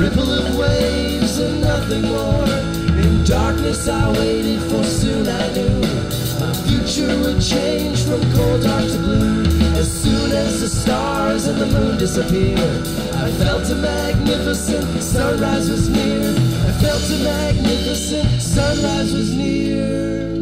ripple of waves and nothing more. In darkness, I waited for soon I knew my future would change from cold dark to blue. As soon as the stars and the moon disappeared, I felt a magnificent sunrise was near. I felt a magnificent sunrise was near.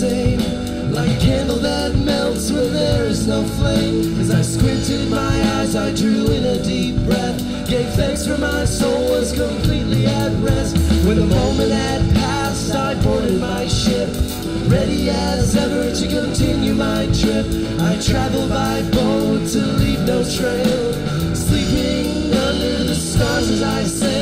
Same. Like a candle that melts when there is no flame. As I squinted my eyes, I drew in a deep breath. Gave thanks for my soul was completely at rest. When the moment had passed, I boarded my ship. Ready as ever to continue my trip. I travel by boat to leave no trail. Sleeping under the stars as I sail.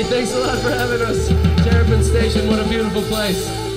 Hey, thanks a lot for having us. Terrapin Station, what a beautiful place.